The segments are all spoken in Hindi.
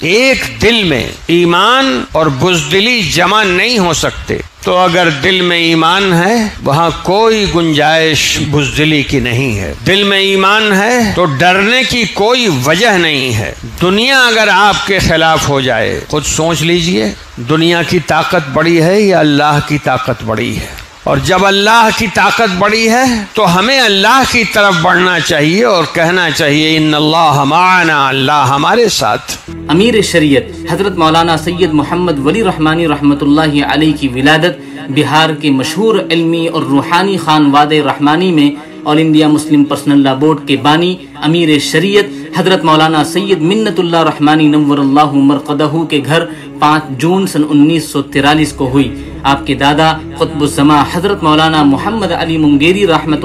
एक दिल में ईमान और बुजदिली जमा नहीं हो सकते। तो अगर दिल में ईमान है, वहाँ कोई गुंजाइश बुजदिली की नहीं है। दिल में ईमान है तो डरने की कोई वजह नहीं है। दुनिया अगर आपके खिलाफ हो जाए, खुद सोच लीजिए, दुनिया की ताकत बड़ी है या अल्लाह की ताकत बड़ी है? और जब अल्लाह की ताकत बड़ी है तो हमें अल्लाह की तरफ़ बढ़ना चाहिए और कहना चाहिए इन अल्लाह हमाना अल्लाह हमारे साथ। अमीर शरीयत, हज़रत मौलाना सैयद मोहम्मद वली रहमानी रहमतुल्लाहि अलैह की विलादत, बिहार के मशहूर इल्मी और रूहानी खान वाद रहमानी में All India Muslim Personal Law Board के बानी अमीर शरीयत, हज़रत मौलाना सैयद मिन्नतुल्लाह रहमानी नवर मरकदहू के घर 5 जून सन उन्नीस को हुई। आपके दादा खुतबुजमा हज़रत मौलाना मोहम्मद अली मुंगेरी रहमत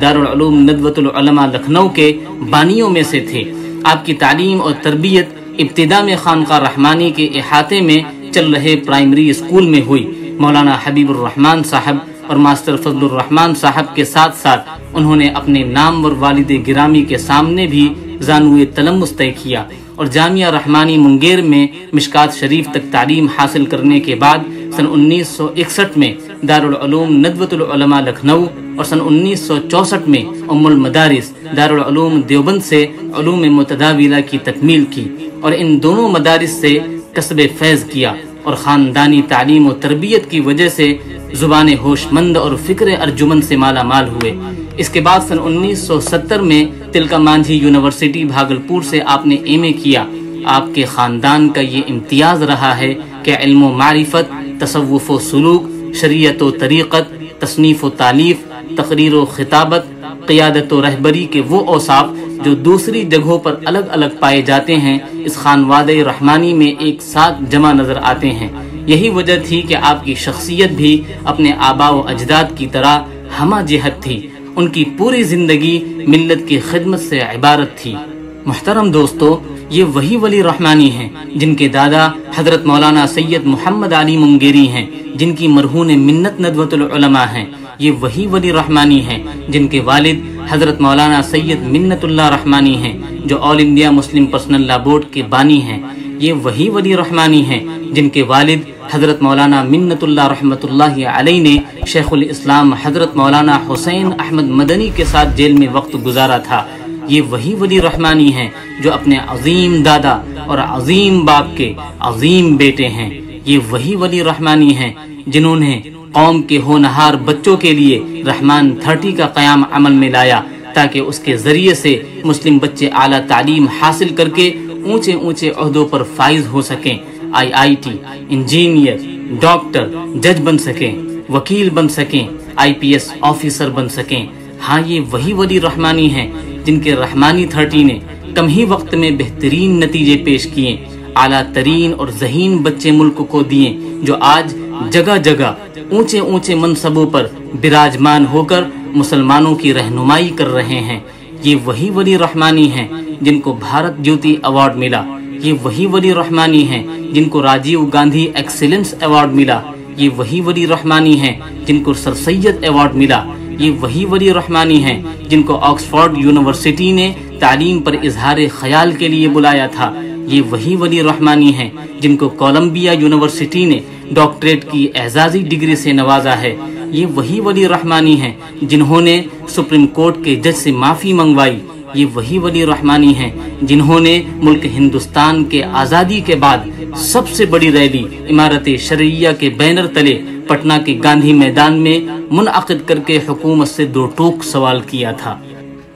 दारूम नदवतुलमा लखनऊ के बानियों में से थे। आपकी तालीम और तरबियत इब्तदा में खानका रहमानी के अहाते में चल रहे प्राइमरी स्कूल में हुई। मौलाना हबीबुररहमान साहब और मास्टर फजलुररहमान साहब के साथ साथ उन्होंने अपने नाम और वालिद गिरामी के सामने भी जानवे तलमुस तय किया। और जामिया रहमानी मुंगेर में मिशकात शरीफ तक तालीम हासिल करने के बाद सन 1961 में दारुल नदवतुलमा लखनऊ और सन 1964 में उम्मुल मदारिस दारुल देवबंद से मुतदाविला की तकमील की और इन दोनों मदारिस से कसब फैज़ किया और ख़ानदानी तालीम और तरबियत की वजह से ज़ुबान होशमंद और फ़िक्र अर्जुमन से माला माल हुए। इसके बाद सन 1970 में तिलका मांझी यूनिवर्सिटी भागलपुर से आपने एमए किया। आपके ख़ानदान का ये इम्तियाज़ रहा है कि इल्म मारिफत तसवुफ़ सलूक, शरीयत व तरीक़त, तसनीफ़ व तालीफ़, तकरीर व खिताबत, क़ियादत व रहबरी के वो औसाफ जो दूसरी जगहों पर अलग अलग पाए जाते हैं, इस खानवाद रहमानी में एक साथ जमा नज़र आते हैं। यही वजह थी कि आपकी शख्सियत भी अपने आबा व अजदाद की तरह हमा जहत थी। उनकी पूरी ज़िंदगी मिल्लत की खिदमत से इबारत थी। मोहतरम दोस्तों, ये वही वली रहमानी हैं, जिनके दादा हज़रत मौलाना सैयद मोहम्मद अली मुंगेरी हैं, जिनकी मरहून मिन्नत नदवतुलमा हैं। ये वही वली रहमानी हैं, जिनके वालिद हज़रत मौलाना सैयद मिन्नतुल्ला रहमानी हैं, जो All India Muslim Personal Law Board के बानी हैं। ये वही वली रहमानी हैं, जिनके वालिद हज़रत मौलाना मिन्नतुल्ला रहमतुल्लाह अलैह ने शेखुल इस्लाम हज़रत मौलाना हुसैन अहमद मदनी के साथ जेल में वक्त गुजारा था। ये वही वली रहमानी हैं जो अपने अजीम दादा और अजीम बाप के अजीम बेटे हैं। ये वही वली रहमानी हैं जिन्होंने कौम के होनहार बच्चों के लिए रहमान थर्टी का कयाम अमल में लाया ताकि उसके ज़रिए से मुस्लिम बच्चे आला तालीम हासिल करके ऊँचे ऊँचे अहदों पर फाइज हो सकें। आईआईटी, इंजीनियर, डॉक्टर, जज बन सकें, वकील बन सकें, आईपीएस ऑफिसर बन सकें। हाँ ये वही वली रहमानी हैं जिनके रहमानी थर्टी ने कम ही वक्त में बेहतरीन नतीजे पेश किए, आला तरीन और जहीन बच्चे मुल्क को दिए, जो आज जगह जगह ऊँचे ऊँचे मनसबों पर विराजमान होकर मुसलमानों की रहनुमाई कर रहे हैं। ये वही वली रहमानी हैं जिनको भारत ज्योति अवार्ड मिला। ये वही वली रहमानी हैं, जिनको राजीव गांधी एक्सीलेंस अवार्ड मिला। ये वही वली रहमानी हैं, जिनको सर सैयद अवार्ड मिला। ये वही वली रहमानी हैं, जिनको ऑक्सफोर्ड यूनिवर्सिटी ने तालीम पर इजहार ख्याल के लिए बुलाया था। ये वही वली रहमानी हैं, जिनको कोलंबिया यूनिवर्सिटी ने डॉक्टरेट की एजाजी डिग्री से नवाजा है। ये वही वली रहमानी हैं, जिन्होंने सुप्रीम कोर्ट के जज से माफ़ी मंगवाई। ये वही वली रहमानी हैं जिन्होंने मुल्क हिंदुस्तान के आज़ादी के बाद सबसे बड़ी रैली इमारत शरिया के बैनर तले पटना के गांधी मैदान में मुनद करके हुकूमत से दो टोक सवाल किया था।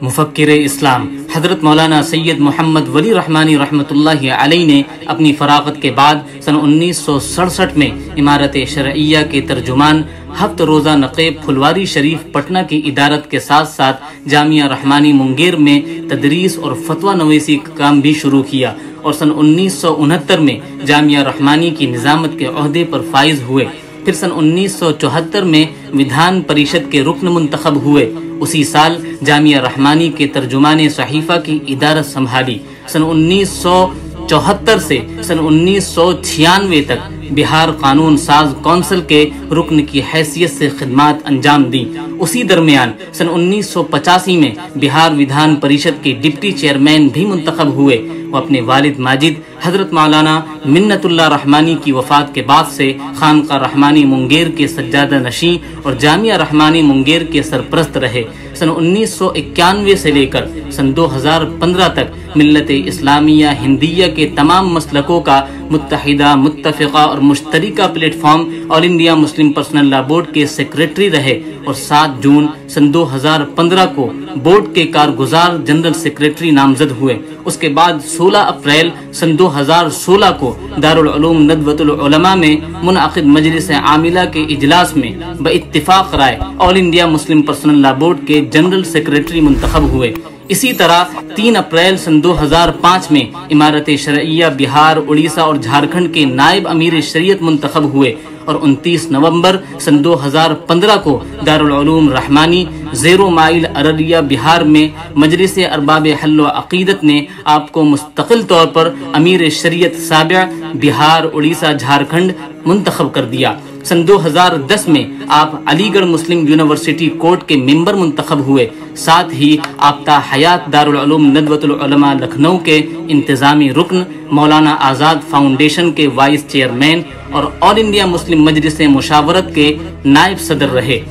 मुफक्र इस्लाम हज़रत मौलाना सैयद मोहम्मद वली रहमानी रहमत ने अपनी फरागत के बाद सन उन्नीस सौ सड़सठ में इमारत शरिया के तर्जुमान हफ्त रोज़ा नक़ेब फुलवारी शरीफ पटना की इदारत के साथ साथ जामिया रहमानी मुंगेर में तदरीस और फतवा नवीसी का काम भी शुरू किया और सन उन्नीस सौ उनहत्तर में जामिया रहमानी की निज़ामत के अहदे पर फाइज हुए। फिर सन उन्नीस सौ चौहत्तर में विधान परिषद के रुकन मुंतखब हुए। उसी साल जामिया रहमानी के तर्जुमान सहीफ़ा की इदारत संभाली। सन उन्नीस सौ चौहत्तर से सन उन्नीस सौ छियानवे तक बिहार कानून साज कौंसिल के रुकन की हैसियत से खिदमत अंजाम दी। उसी दरमियान सन उन्नीस सौ पचासी में बिहार विधान परिषद के डिप्टी चेयरमैन भी मुंतखब हुए। अपने वालिद माजिद, हज़रत मौलाना मिन्नतुल्ला रहमानी की वफ़ात के बाद से खानका रहमानी मुंगेर के सज्जादा नशी और जामिया रहमानी मुंगेर के सरप्रस्त रहे। सन उन्नीस सौ इक्यानवे से लेकर सन 2015 तक मिलत इस्लामिया हिंदिया के तमाम मसलकों का मुतहदा मुतफ़ा और मुश्तरका platform All India Muslim Personal Law Board के सेक्रेटरी रहे। और 7 जून सन 2015 को बोर्ड के कारगुजार जनरल सेक्रेटरी नामजद हुए। उसके बाद 16 अप्रैल सन 2016 को दारुल नदवतुलमा नदवतुल में मुनद मजलिस आमिला के इजलास में ब इत्तिफाक राय All India Muslim Personal Law Board के जनरल सेक्रेटरी मुंतब हुए। इसी तरह 3 अप्रैल सन 2005 में इमारत शरिया, बिहार, उड़ीसा और झारखंड के नायब अमीर शरीयत मुंतखब हुए और 29 नवंबर सन 2015 को दारुल उलूम रहमानी, जेरो माइल अररिया, बिहार में मजलिस अरबाब हल्लो अकीदत ने आपको मुस्तकिल तौर पर अमीर शरीयत साबिया, बिहार, उड़ीसा, झारखंड मुंतखब कर दिया। सन 2010 में आप अलीगढ़ मुस्लिम यूनिवर्सिटी कोर्ट के मेंबर मुंतखब हुए। साथ ही आपता हयात दारुल उलूम नदवतुल उलमा लखनऊ के इंतज़ामी रुकन, मौलाना आज़ाद फाउंडेशन के वाइस चेयरमैन और All India Muslim Majlis Mushawarat के नायब सदर रहे।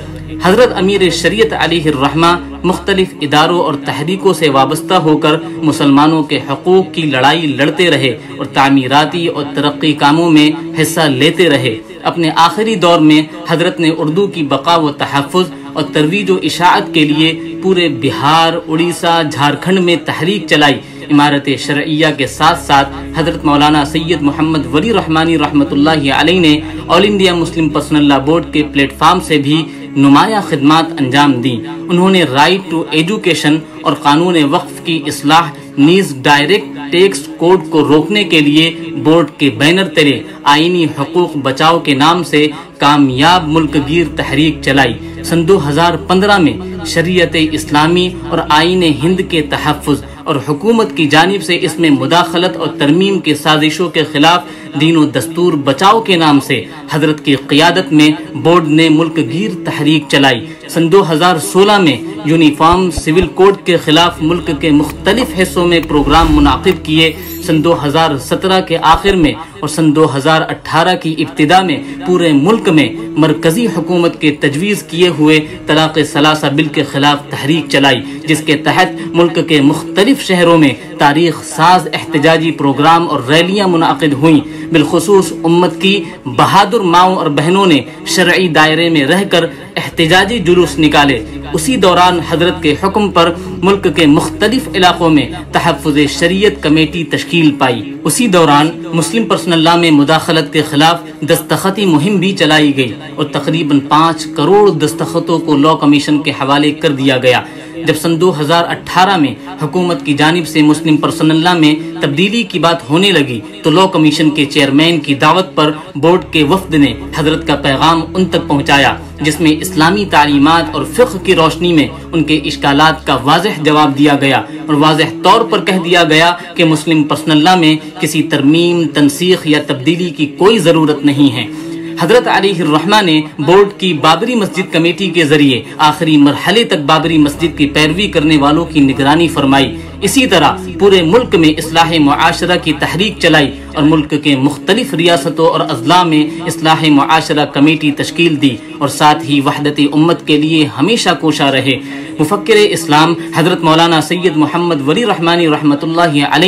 हज़रत अमीर शरीयत अली रहमा मुख्तलिफ़ इदारों और तहरीकों से वाबस्ता होकर मुसलमानों के हकूक की लड़ाई लड़ते रहे और तामीराती और तरक्की कामों में हिस्सा लेते रहे। अपने आखिरी दौर में हज़रत ने उर्दू की बका व तहफ़ और तरवीज इशात के लिए पूरे बिहार, उड़ीसा, झारखंड में तहरीक चलाई, इमारत शरैया के साथ साथ हज़रत मौलाना सैयद मोहम्मद वली रहमानी रहमतुल्लाह अलैह ने All India Muslim Personal Law Board के प्लेटफार्म से भी नुमाया खदमात अंजाम दी। उन्होंने राइट टू एजुकेशन और कानून वक्फ की असलाह नीज डायरेक्ट टैक्स कोड को रोकने के लिए बोर्ड के बैनर तले आईनी हकूक बचाव के नाम से कामयाब मुल्क गिर तहरीक चलाई। सन 2015 में शरीयत इस्लामी और आइन हिंद के तहफ़ और हुकूमत की जानब से इसमें मुदाखलत और तरमीम के साजिशों के खिलाफ दीन दस्तूर बचाओ के नाम से हज़रत की क्यादत में बोर्ड ने मुल्क गिर तहरीक चलाई। सन 2016 में यूनिफॉर्म सिविल कोड के खिलाफ मुल्क के मुख्तलिफ़ हिस्सों में प्रोग्राम मुनद किए। सन 2017 के आखिर में और सन 2018 की इब्तदा में पूरे मुल्क में मरकजी हुकूमत के तजवीज़ किए हुए तलाक़ सलासा बिल के खिलाफ तहरीक चलाई, जिसके तहत मुल्क के मुख्तलिफ़ शहरों में तारीख साज एहतजाजी प्रोग्राम और रैलियाँ मुनद हुई। बिलखसूस उम्मत की बहादुर माओ और बहनों ने शर्य दायरे में रहकर एहतजाजी जुलूस निकाले। उसी दौरान हज़रत के हुक्म पर मुल्क के मुख्तलिफ़ इलाकों में तहफ़ शरीयत कमेटी तश्कील पाई। उसी दौरान मुस्लिम पर्सनल लॉ में मुदाखलत के खिलाफ दस्तखती मुहिम भी चलाई गई और तकरीबन पाँच करोड़ दस्तखतों को लॉ कमीशन के हवाले कर दिया गया। जब सन 2018 में हुकूमत की जानब से मुस्लिम पर्सनल्ला में तब्दीली की बात होने लगी तो लॉ कमीशन के चेयरमैन की दावत पर बोर्ड के वफद ने हज़रत का पैगाम उन तक पहुँचाया, जिसमें इस्लामी तालीमत और फ़िक्र की रोशनी में उनके इश्कालात का वाजह जवाब दिया गया और वाजह तौर पर कह दिया गया कि मुस्लिम पर्सनल्ला में किसी तरमीम, तनसीख या तब्दीली की कोई ज़रूरत नहीं है। हज़रत अली रहमा ने बोर्ड की बाबरी मस्जिद कमेटी के ज़रिए आखिरी मरहले तक बाबरी मस्जिद की पैरवी करने वालों की निगरानी फरमाई। इसी तरह पूरे मुल्क में इसलाह मुआशरा की तहरीक चलाई। और मुल्क के मुख्तलिफ़ रियासतों और अजला में इसलाह मुआशरा कमेटी तश्कील दी और साथ ही वहदत उम्मत के लिए हमेशा कोशा रहे। मुफक्र इस्लाम, हज़रत मौलाना सैयद मोहम्मद वली रहमानी रहमत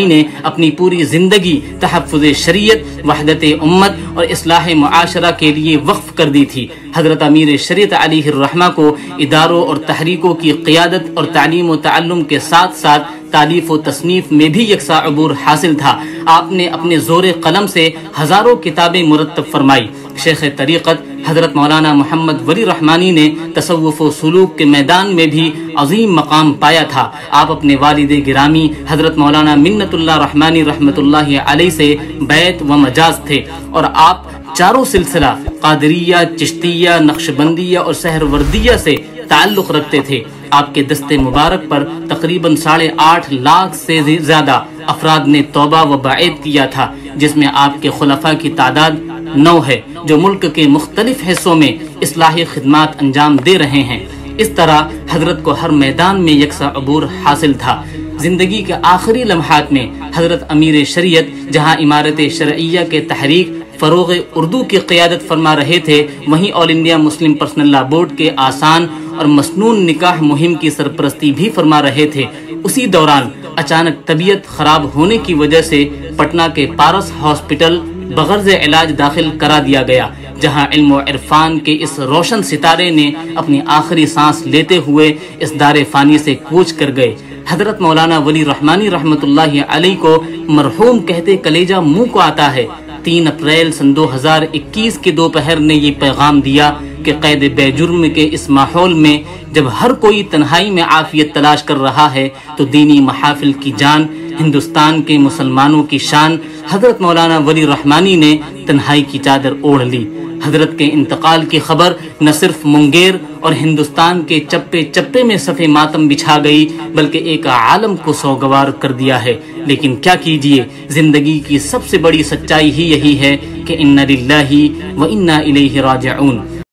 ने अपनी पूरी ज़िंदगी तहफ़ शरीयत, वहदत उम्मत और इसलाह मुआशरा के लिए वक्फ कर दी थी। हज़रत अमीर शरीत अली रहमा को इदारों और तहरीकों की क़ियादत और तालीम तल्लुम के साथ साथ तालीफ व तसनीफ में भी यकसा अबूर हासिल था। आपने अपने ज़ोर कलम से हज़ारों किताबें मुरतब फरमाई। शेख तरीक़त हज़रत मौलाना मोहम्मद वली रहमानी ने तसवुफ़ सलूक के मैदान में भी अजीम मकाम पाया था। आप अपने वालिद गिरामी हज़रत मौलाना मिन्नतुल्ला रहमानी रहमतुल्लाह अलैह से बैत व मजाज थे और आप चारों सिलसिला कादरिया, चिश्तिया, नक्शबंदिया और सहरवर्दिया से ताल्लुक़ रखते थे। आपके दस्ते मुबारक पर तकरीबन साढ़े आठ लाख से ज़्यादा अफराद ने तोबा व बैद किया था, जिसमें आपके खुलफा की तादाद नौ है, जो मुल्क के मुख्तलिफ़ हिस्सों में इसलाही खदमात अंजाम दे रहे हैं। इस तरह हज़रत को हर मैदान में यकसा अबूर हासिल था। ज़िंदगी के आखिरी लम्हात में हज़रत अमीर शरीयत, जहाँ इमारत शरैया के तहरीक फ़रोग उर्दू की क़्यादत फरमा रहे थे, वहीं All India Muslim Personal Law Board के आसान और मसनून निकाह मुहिम की सरपरस्ती भी फरमा रहे थे। उसी दौरान अचानक तबीयत खराब होने की वजह से पटना के पारस हॉस्पिटल बगर्ज इलाज दाखिल करा दिया गया, जहाँ इल्म इरफान के इस रोशन सितारे ने अपनी आखिरी सांस लेते हुए इस दारे फानी से कूच कर गए। हज़रत मौलाना वली रहमानी रहमतुल्लाह अलैह को मरहूम कहते कलेजा मुँह को आता है। तीन अप्रैल सन 2021 के दोपहर ने ये पैगाम दिया कि कैद बेजुर्म के इस माहौल में जब हर कोई तन्हाई में आफियत तलाश कर रहा है तो दीनी महाफिल की जान, हिंदुस्तान के मुसलमानों की शान, हज़रत मौलाना वली रहमानी ने तन्हाई की चादर ओढ़ ली। हज़रत के इंतकाल की खबर न सिर्फ़ मुंगेर और हिंदुस्तान के चप्पे चप्पे में सफ़े मातम बिछा गई, बल्कि एक आलम को सौगवार कर दिया है। लेकिन क्या कीजिए, ज़िंदगी की सबसे बड़ी सच्चाई ही यही है कि इन्ना लिल्लाही व इन्ना इलैहि राजिऊन।